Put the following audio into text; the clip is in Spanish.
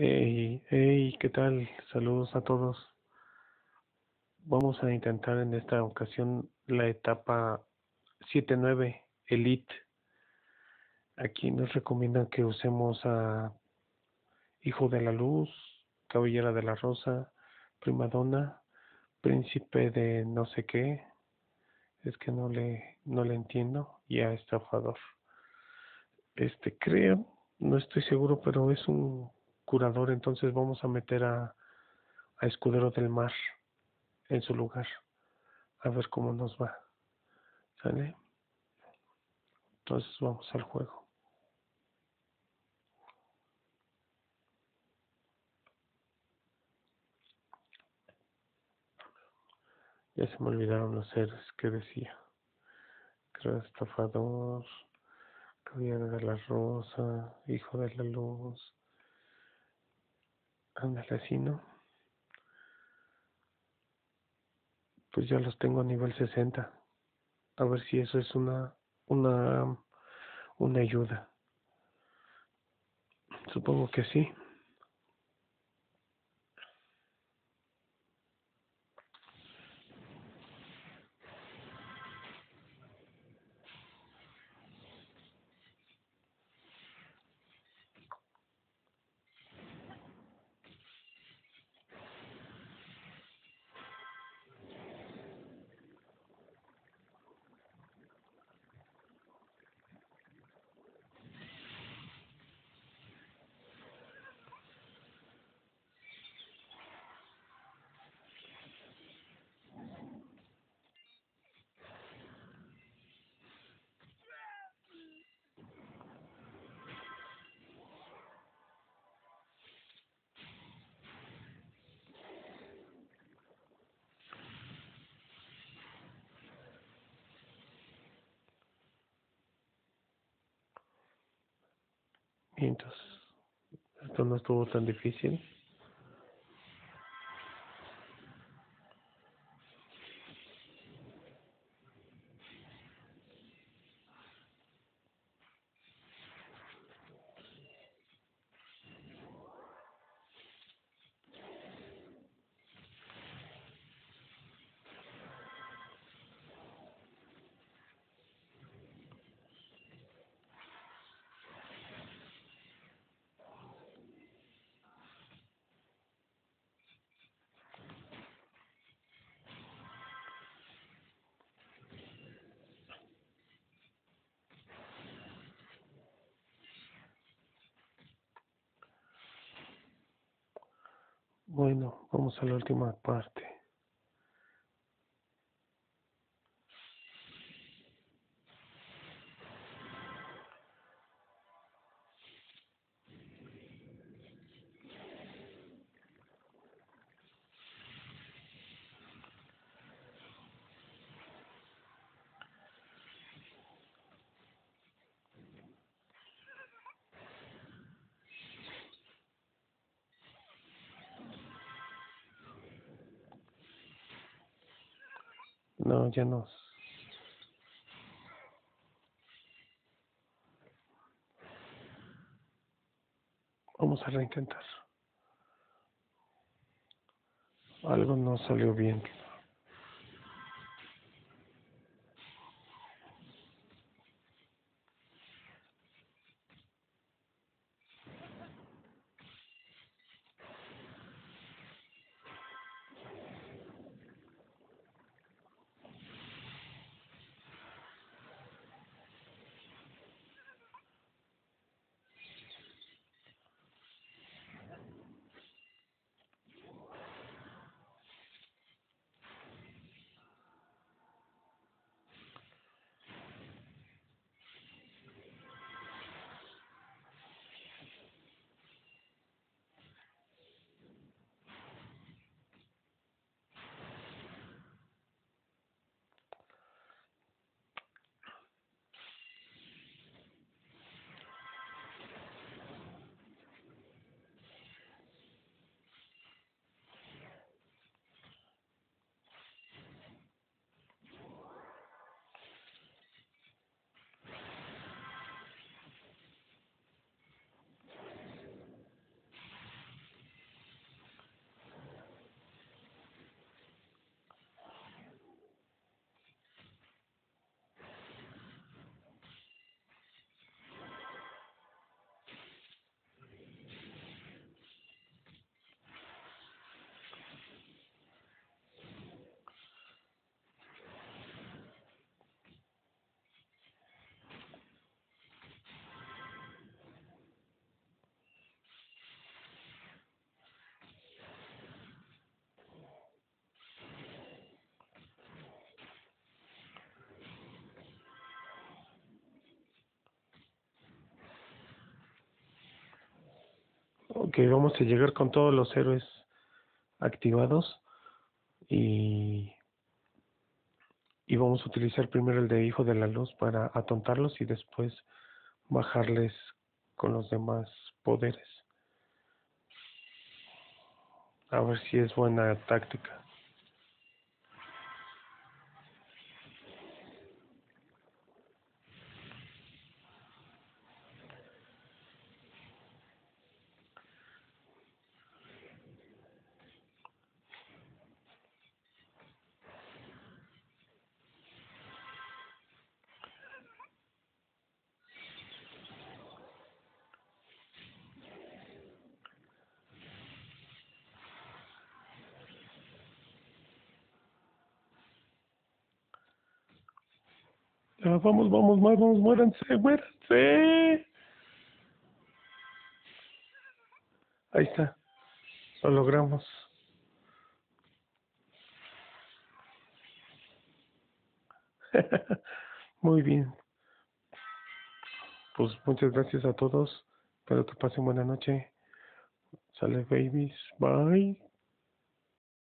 Hey, hey, ¿qué tal? Saludos a todos. Vamos a intentar en esta ocasión la etapa 7-9 Elite. Aquí nos recomiendan que usemos a Hijo de la Luz, Cabellera de la Rosa, Primadonna, Príncipe de no sé qué. Es que no le, no le entiendo. Y a Estafador. Este, creo, no estoy seguro, pero es un curador, entonces vamos a meter a, Escudero del Mar en su lugar. A ver cómo nos va. ¿Sale? Entonces vamos al juego. Ya se me olvidaron los seres que decía. Creo estafador, caballero de la rosa, hijo de la luz. Ándale así, ¿no? Pues ya los tengo a nivel 60. A ver si eso es una, una, una ayuda. Supongo que sí. Y entonces, esto no estuvo tan difícil. Bueno, vamos a la última parte. No, ya no. Vamos a reintentar. Algo no salió bien. Que vamos a llegar con todos los héroes activados y y vamos a utilizar primero el de hijo de la luz para atontarlos y después bajarles con los demás poderes. A ver si es buena táctica. Vamos, vamos, vamos, muéranse, muéranse. Ahí está. Lo logramos. Muy bien. Pues muchas gracias a todos. Espero que pasen buena noche. Sale babies. Bye.